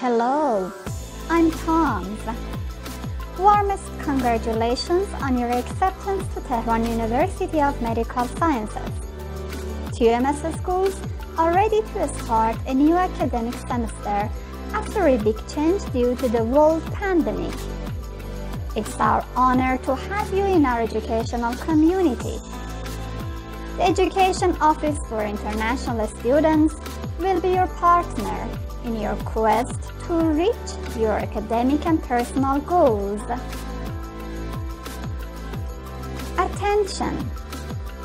Hello, I'm TUMS. Warmest congratulations on your acceptance to Tehran University of Medical Sciences. TUMS schools are ready to start a new academic semester after a big change due to the world pandemic. It's our honor to have you in our educational community. The Education Office for International Students will be your partner in your quest to reach your academic and personal goals. Attention!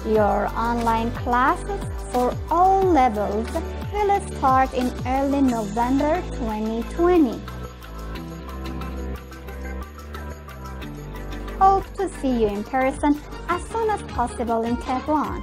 Your online classes for all levels will start in early November 2020. Hope to see you in person as soon as possible in Tehran.